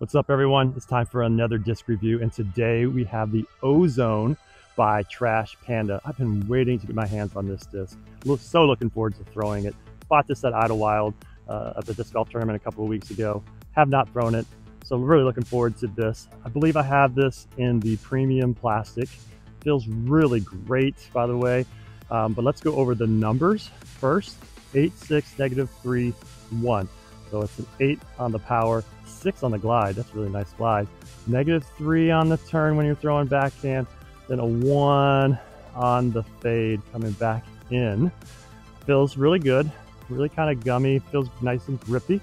What's up everyone? It's time for another disc review and today we have the Ozone by Trash Panda. I've been waiting to get my hands on this disc. So looking forward to throwing it. Bought this at Idlewild uh, at the disc golf tournament a couple of weeks ago. Have not thrown it, so really looking forward to this. I believe I have this in the premium plastic. Feels really great, by the way. Um, but let's go over the numbers first. 8, 6, negative 3, 1. So it's an 8 on the power, 6 on the glide. That's a really nice glide. Negative 3 on the turn when you're throwing backhand. Then a 1 on the fade coming back in. Feels really good. Really kind of gummy. Feels nice and grippy.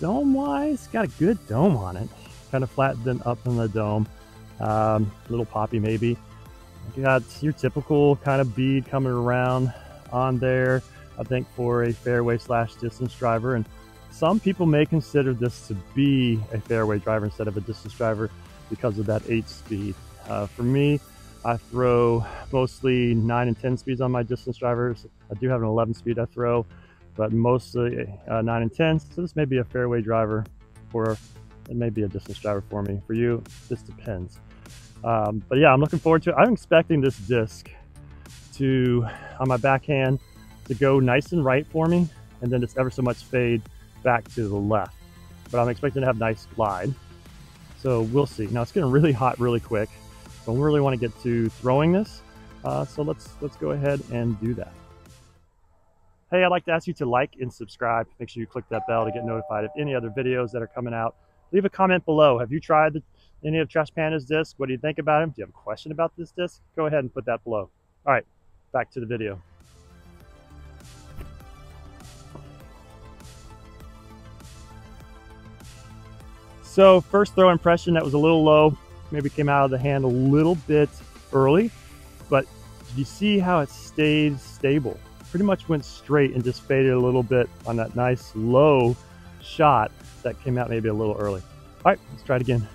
Dome-wise, got a good dome on it. Kind of flattened up in the dome. Um, little poppy maybe. You got your typical kind of bead coming around on there. I think for a fairway slash distance driver and some people may consider this to be a fairway driver instead of a distance driver because of that 8 speed. Uh, for me, I throw mostly 9 and 10 speeds on my distance drivers. I do have an 11 speed I throw, but mostly uh, 9 and 10. So this may be a fairway driver or it may be a distance driver for me. For you, this depends. Um, but yeah, I'm looking forward to it. I'm expecting this disc to, on my backhand, to go nice and right for me and then just ever so much fade back to the left. But I'm expecting to have nice glide. So we'll see. Now it's getting really hot really quick. So we really want to get to throwing this. Uh, so let's let's go ahead and do that. Hey, I'd like to ask you to like and subscribe. Make sure you click that bell to get notified of any other videos that are coming out. Leave a comment below. Have you tried the, any of Trash Panda's disc? What do you think about him? Do you have a question about this disc? Go ahead and put that below. All right, back to the video. So first throw impression, that was a little low. Maybe came out of the hand a little bit early, but did you see how it stayed stable? Pretty much went straight and just faded a little bit on that nice low shot that came out maybe a little early. All right, let's try it again.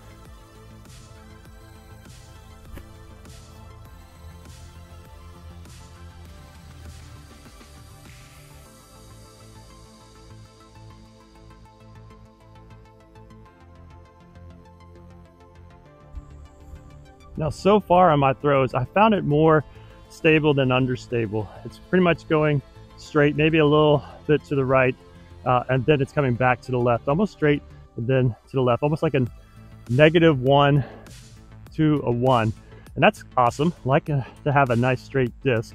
Now, so far on my throws, I found it more stable than understable. It's pretty much going straight, maybe a little bit to the right, uh, and then it's coming back to the left, almost straight, and then to the left, almost like a negative one to a one. And that's awesome. like a, to have a nice straight disc.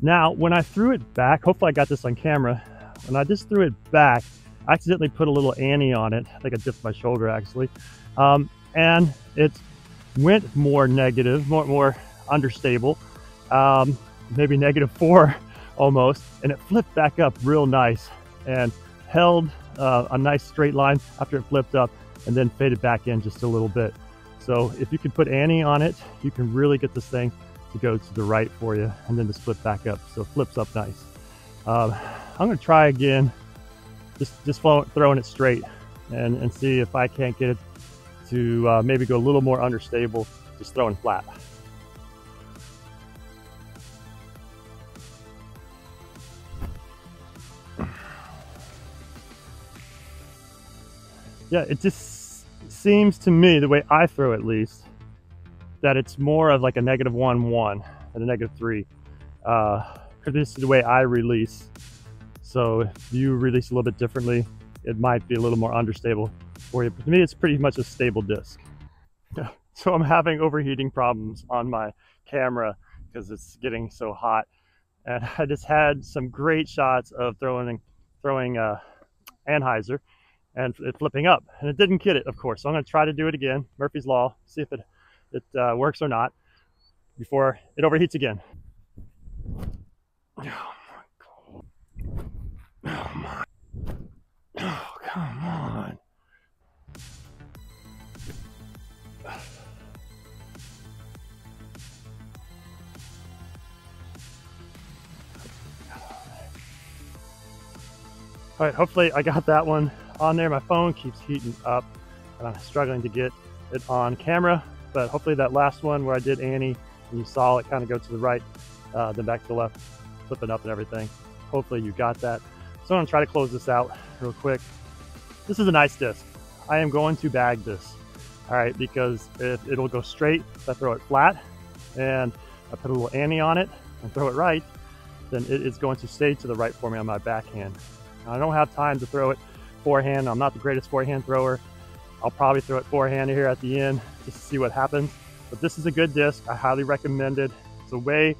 Now, when I threw it back, hopefully I got this on camera. When I just threw it back, I accidentally put a little Annie on it. I think I dipped my shoulder actually. Um, and it's went more negative, more, more understable, um, maybe negative four almost, and it flipped back up real nice and held uh, a nice straight line after it flipped up and then faded back in just a little bit. So if you can put Annie on it, you can really get this thing to go to the right for you and then just flip back up. So flips up nice. Um, I'm gonna try again, just, just throwing it straight and, and see if I can't get it to uh, maybe go a little more understable, just throwing flat. Yeah, it just seems to me, the way I throw at least, that it's more of like a negative one, one, and a negative three. Uh, this is the way I release. So if you release a little bit differently, it might be a little more understable for you. But to me, it's pretty much a stable disc. So I'm having overheating problems on my camera because it's getting so hot. And I just had some great shots of throwing throwing uh, anhyzer and it flipping up. And it didn't get it, of course. So I'm going to try to do it again. Murphy's Law, see if it, it uh, works or not before it overheats again. Oh my God. Oh my. Oh, come on. All right, hopefully I got that one on there. My phone keeps heating up and I'm struggling to get it on camera, but hopefully that last one where I did Annie and you saw it kind of go to the right, uh, then back to the left, flipping up and everything. Hopefully you got that. So I'm gonna try to close this out real quick. This is a nice disc. I am going to bag this. All right, because if it'll go straight if I throw it flat and I put a little ante on it and throw it right, then it is going to stay to the right for me on my backhand. I don't have time to throw it forehand. I'm not the greatest forehand thrower. I'll probably throw it forehand here at the end just to see what happens. But this is a good disc. I highly recommend it. It's a way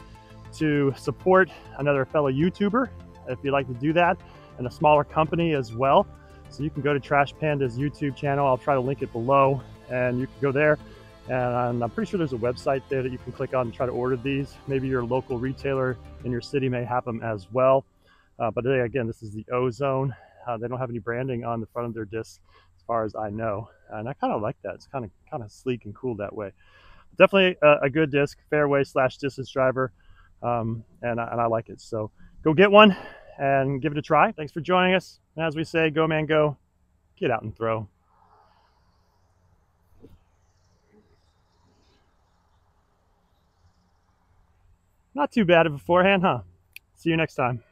to support another fellow YouTuber if you'd like to do that and a smaller company as well. So you can go to Trash Panda's YouTube channel. I'll try to link it below and you can go there. And I'm pretty sure there's a website there that you can click on and try to order these. Maybe your local retailer in your city may have them as well. Uh, but again, this is the Ozone. Uh, they don't have any branding on the front of their disc as far as I know. And I kind of like that. It's kind of kind of sleek and cool that way. Definitely a, a good disc, fairway slash distance driver. Um, and, I, and I like it. So go get one and give it a try. Thanks for joining us. And as we say, go man, go. Get out and throw. Not too bad of a forehand, huh? See you next time.